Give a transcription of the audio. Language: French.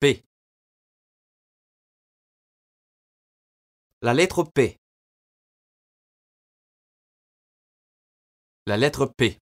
P. La lettre P. La lettre P.